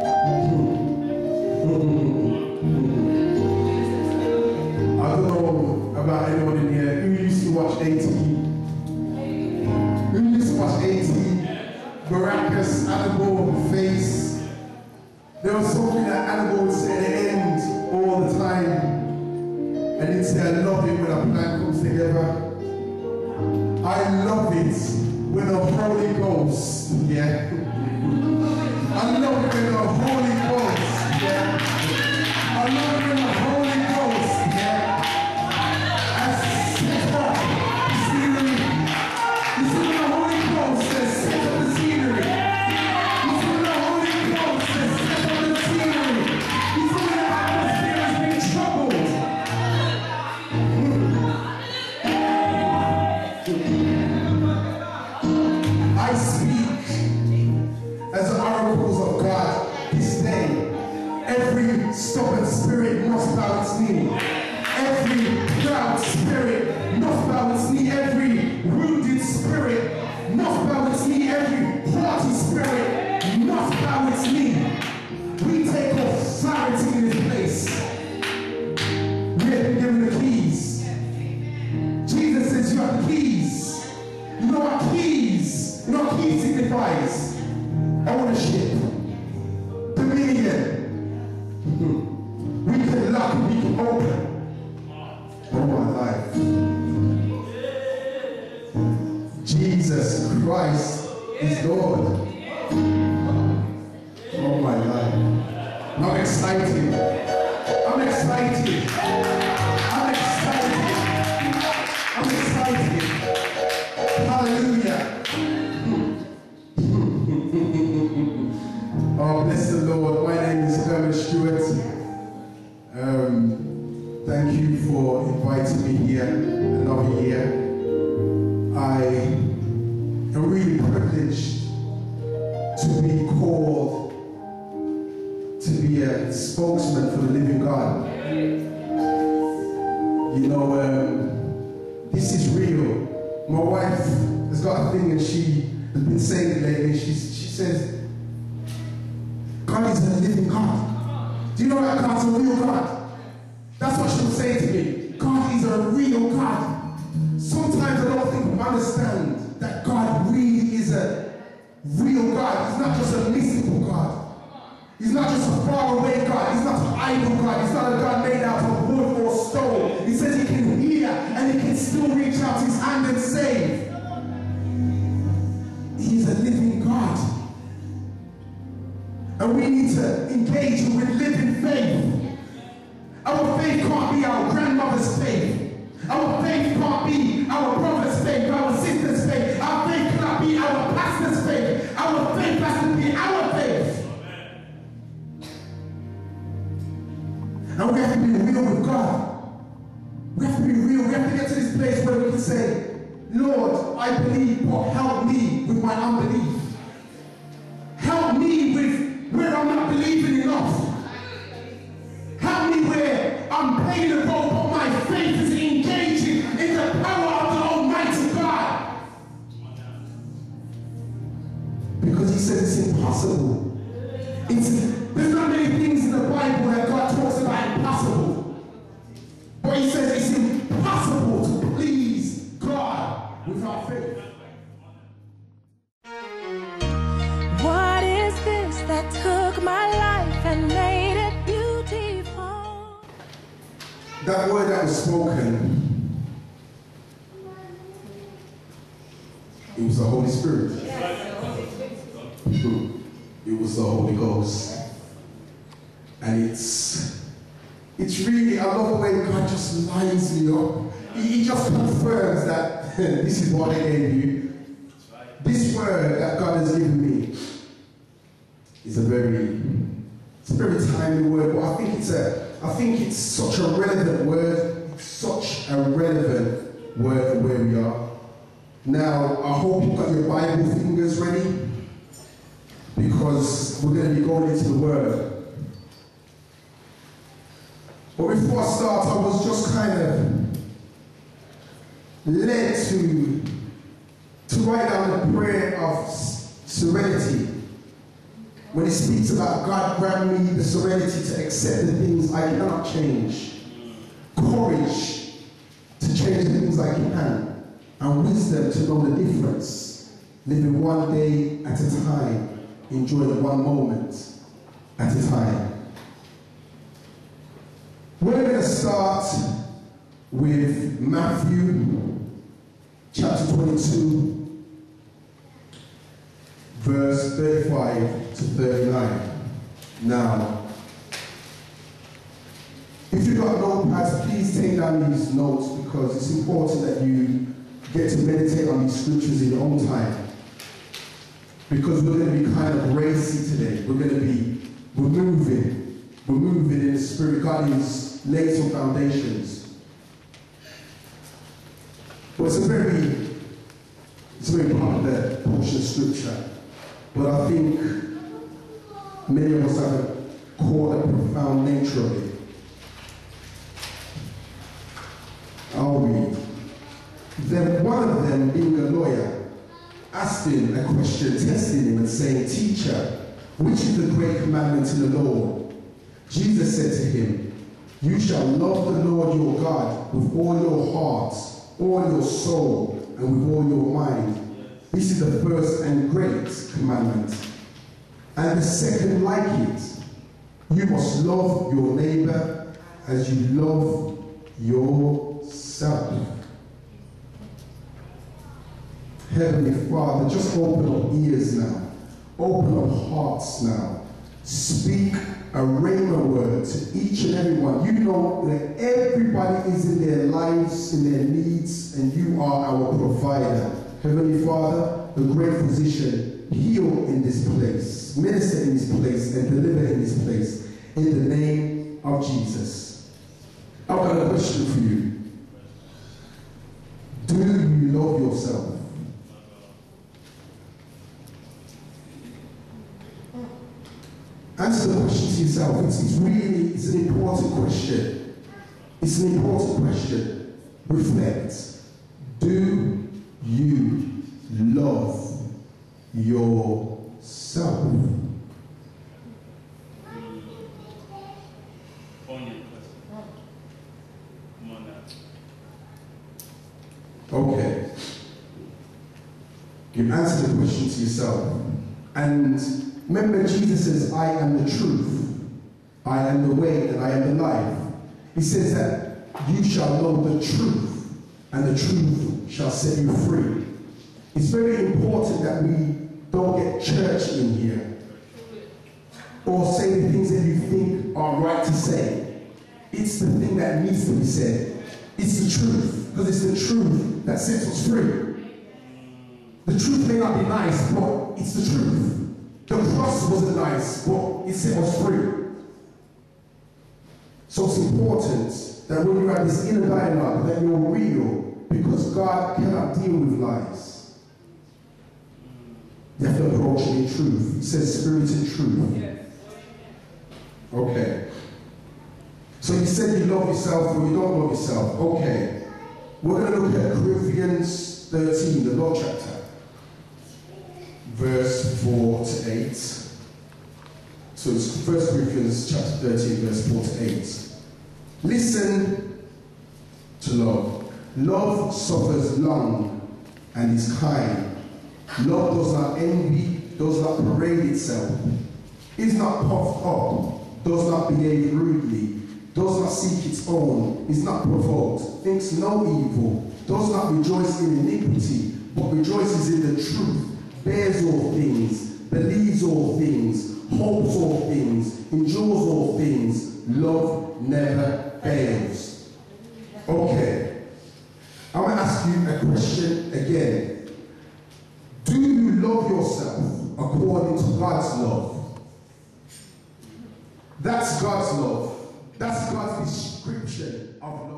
I don't know about anyone in here who used to watch AT. Who used to watch AT? Baracus, Hannibal, Face. There was something that Hannibal would say at the end all the time. And say, I love it when a plan comes together. I love it when the Holy Ghost, yeah. I love it when the Holy Ghost. I love it when the Holy spirit must bow its. Every proud spirit must bow its. Every wounded spirit must bow its. Every haughty spirit must bow its. We take authority in this place. We have been given the keys. Jesus says you have keys. You know what keys? You know what keys signifies? Privileged to be called to be a spokesman for the living God. You know, um, this is real. My wife has got a thing and she has been saying it lately. She, she says, God is a living God. Do you know that God's a real God? That's what she was saying to me. God is a real God. Sometimes I don't think we understand that God really is a real God. He's not just a mystical God. He's not just a faraway God. He's not an idol God. He's not a God made out of wood or stone. He says he can hear and he can still reach out his hand and save. He's a living God. And we need to engage with living faith. Our faith can't be our grandmother's faith. Our faith can't be our brother's faith, our sister's faith. Our faith cannot be our pastor's faith. Our faith has to be our faith. And we have to be real with God. We have to be real. We have to get to this place where we can say, Lord, I believe, but help me with my unbelief. Help me with where I'm not believing enough. Impossible. It's, there's not many things in the Bible that God talks about impossible. But he says it's impossible to please God with our faith. What is this that took my life and made it beautiful? That word that was spoken, it was the Holy Spirit. The Holy Ghost. And it's it's really, I love the way God just lines me up. He, he just confirms that this is what I gave you. This word that God has given me is a very it's a very timely word, but I think it's a I think it's such a relevant word. Such a relevant word for where we are. Now, I hope you've got your Bible fingers ready because we're going to be going into the Word. But before I start, I was just kind of led to, to write down a prayer of serenity when he speaks about God grant me the serenity to accept the things I cannot change, courage to change the things I can, and wisdom to know the difference, living one day at a time, enjoying one moment at a time. We're going to start with Matthew chapter 22, verse 35 to 39. Now, if you've got notepads, please take down these notes because it's important that you get to meditate on these scriptures in your own time. Because we're going to be kind of racy today. We're going to be, we're moving. We're moving in the spirit. God is laid some foundations. Well, it's a very, it's a very popular portion of scripture. But I think many of us haven't caught the profound nature of it. I'll read. Then one of them, being a lawyer, him a question, testing him and saying, Teacher, which is the great commandment in the law? Jesus said to him, You shall love the Lord your God with all your heart, all your soul, and with all your mind. This is the first and great commandment. And the second like it, you must love your neighbor as you love yourself. Heavenly Father, just open our ears now. Open our hearts now. Speak a rhema word to each and every one. You know that everybody is in their lives, in their needs, and you are our provider. Heavenly Father, the great physician, heal in this place, minister in this place, and deliver in this place. In the name of Jesus. I've got a question for you. Do you love yourself? Answer the question to yourself. It's, it's really, it's an important question. It's an important question. Reflect. Do you love yourself? Poignant question. Come on now. Okay. You answer the question to yourself. And remember, Jesus says, I am the truth. I am the way and I am the life. He says that you shall know the truth, and the truth shall set you free. It's very important that we don't get church in here or say the things that you think are right to say. It's the thing that needs to be said. It's the truth, because it's the truth that sets us free. The truth may not be nice, but it's the truth. The cross wasn't nice, but it set us free. So it's important that when you have this inner dialogue, that you're real, because God cannot deal with lies. You have to approach in truth. It says spirit and truth. Okay. So you said you love yourself or you don't love yourself. Okay. We're going to look at Corinthians 13, the law chapter, verse 4 to 8. So it's 1 Corinthians chapter 13, verse 4 to 8. Listen to love. Love suffers long and is kind. Love does not envy, does not parade itself, is not puffed up, does not behave rudely, does not seek its own, is not provoked, thinks no evil, does not rejoice in iniquity, but rejoices in the truth, bears all things, believes all things, hopes all things, endures all things. Love never fails. Okay. I want to ask you a question again. Do you love yourself according to God's love? That's God's love. That's God's description of love.